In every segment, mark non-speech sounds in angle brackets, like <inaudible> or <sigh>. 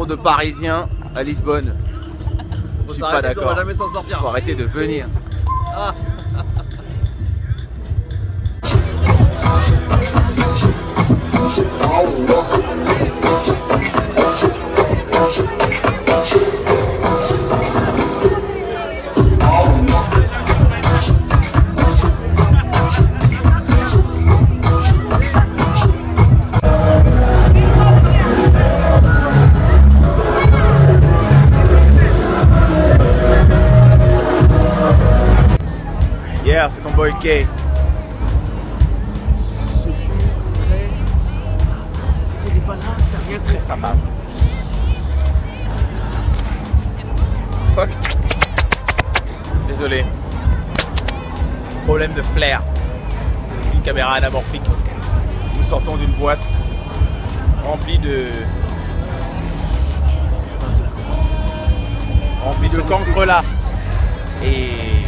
trop de Parisiens à Lisbonne. Je suis pas d'accord. On va jamais s'en sortir. Faut arrêter de venir. Ah. Boy K. C'était des bananes, rien de très sympa. Fuck. Désolé. Problème de flair. Une caméra anamorphique. Nous sortons d'une boîte remplie de. remplie de cancre là. Et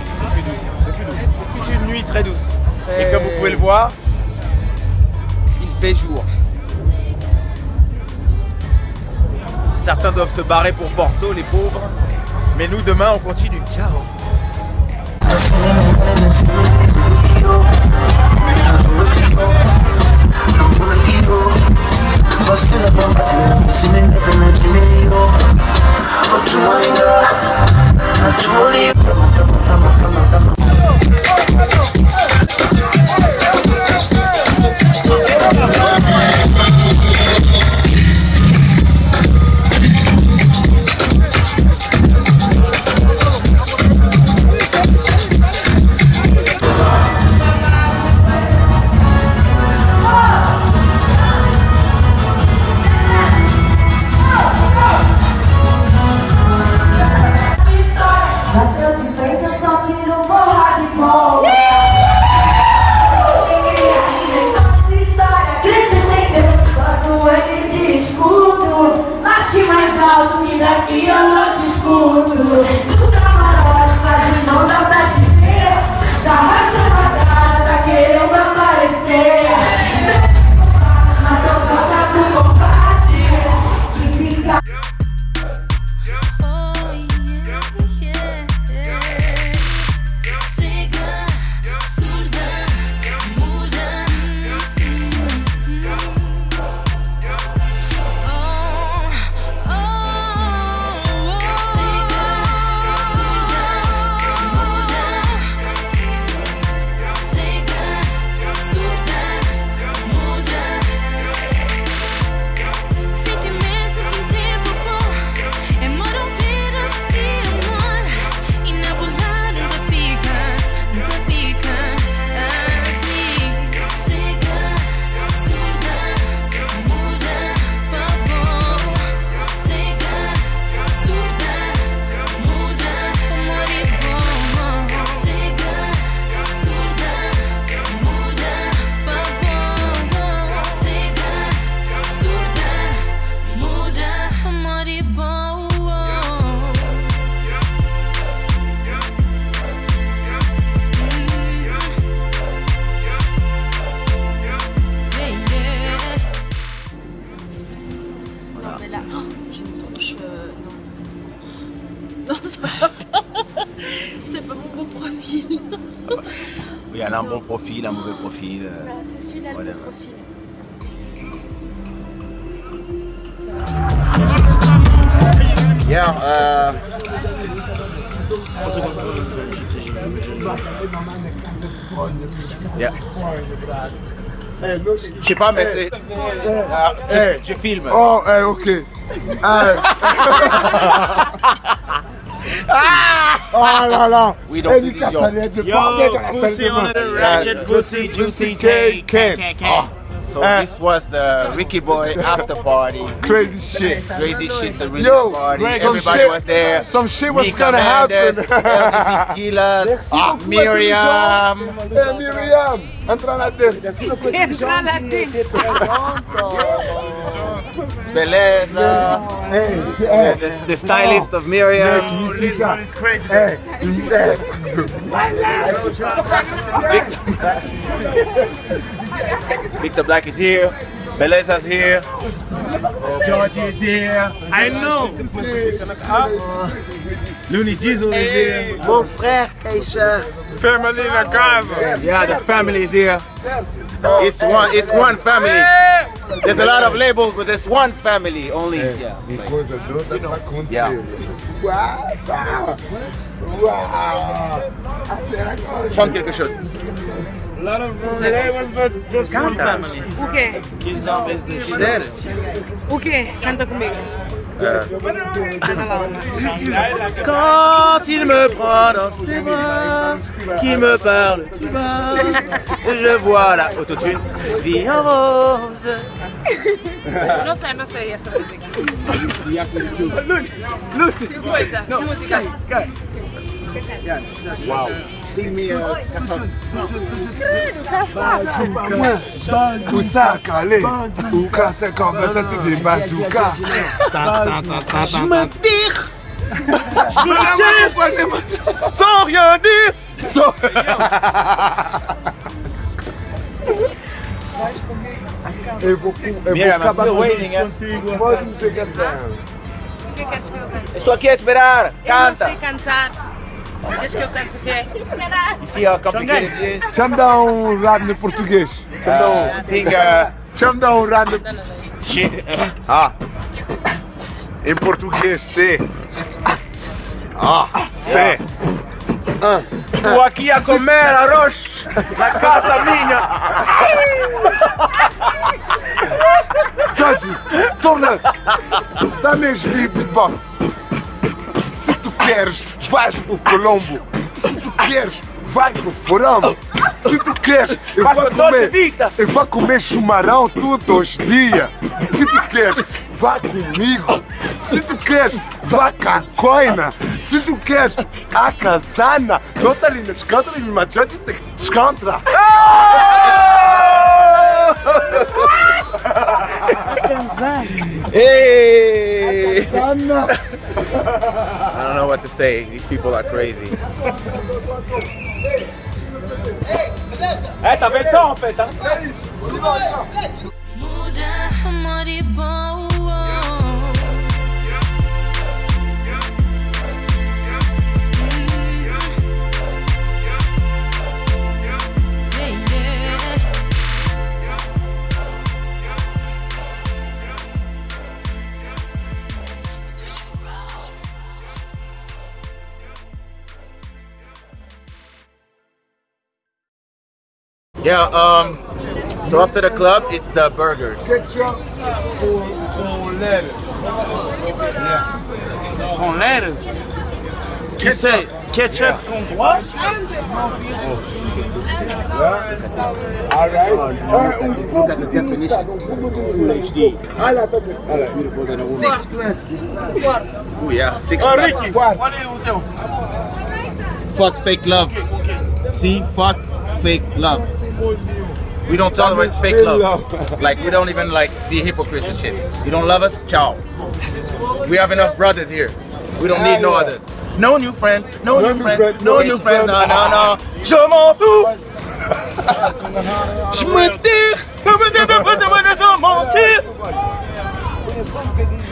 une nuit très douce. Et comme vous pouvez le voir, il fait jour. Certains doivent se barrer pour Porto, les pauvres. Mais nous, demain, on continue. Ciao. Não te là, oh, j'ai une tronche. euh, non. Non, ça va pas. C'est pas mon bon profil. Il y en a un bon profil, un mauvais profil. euh, c'est celui-là le bon profil. Yeah, euh, yeah. Je sais pas, mais c'est. Ah, je, je filme. Oh, eh, ok. Ah, oh là là. Oui, donc, Eh, Lucas, yo. ça allait être de Yo, bordel dans la salle pussy de on bain. the ratchet, pussy, juicy J, can, can, can. So Uh, this was the Ricky Boy after party. Crazy shit. Crazy shit, the release Yo, party. some Everybody shit- was there. some shit was Mika gonna Mendes, happen. LGB Killers, Ah, Myriiam. Eh, Myriiam, entra na tête. Beleza. Eh, shit, eh. the, the stylist of Myriiam. Lisbon is crazy. Eh, <laughs> Victor Black is here. Beleza's here. George is here. I know. Looney Jesus is here. Mon frère Kees. eh, Family in a casa. Yeah, the family is here. It's one. It's one family. There's a lot of labels, but there's one family only. Yeah. Tem coisa doida pra acontecer. Yeah. Uau! tá. Uau! Será que Chante quelque chose. A lot of labels, but just one family. O quê? Zero. O quê? Canta comigo. Canta lá uma. Quand il me prend dans ses bras, qu'il me parle tout bas, je vois la autotune vie en rose. Não sei, não sei essa música. Que coisa? Que música? Wow. sem meia caçada. Credo, caçada. Busaca, lê. O caça começa a se debazucar. Tá, tá, tá, tá. Je me tire. Je me tire. Sans rien dire. Sans Eu vou, eu Mira, vou acabar é. contigo. Pode me ser cantar. Estou aqui a esperar. Canta. Eu não sei cantar. Queres que eu quê? You see how complicated it is? Deixa-me dar um rap no português. Deixa-me dar um, Uh, think, uh, deixa-me dar um rap no... shit. Ah! Em português, C. Ah! C. Estou aqui a comer arroz na casa minha. Jorge, torna! Dá-me as beatbox. Se tu queres, vais pro Colombo. Se tu queres, vai pro Forão. Se tu queres, eu Vais vou comer. Eu vou comer chumarão todos os dias. Se tu queres, vá comigo. Se tu queres, vá com a coina. Se tu queres, a casana. Não tá ali nas cantas, mas já disse descontra. Hey! Casana. I don't know what to say. These people are crazy. É, Yeah, um, so after the club, it's the burgers. Ketchup com, com lettuce. Com lettuce. You say ketchup com what? Alright. Look at the definition. Six plus. Oh yeah, six Oh, pack. Ricky, what do you do? Fuck fake love. See, fuck fake love. We don't tolerate fake love. Like we don't even like be hypocrites and shit. You don't love us? Ciao. We have enough brothers here. We don't need no others. No new friends. No, No new new friends. friends, No no new new friends. No, friends. no, no. Je m'en fous. <laughs> Je me tire. Tire.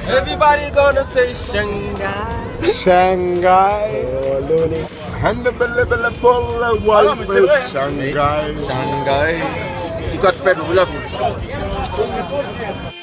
Everybody gonna say Shanghai. Shanghai. Oh, Shanghai. Shanghai. Quoi tu fais? We love you.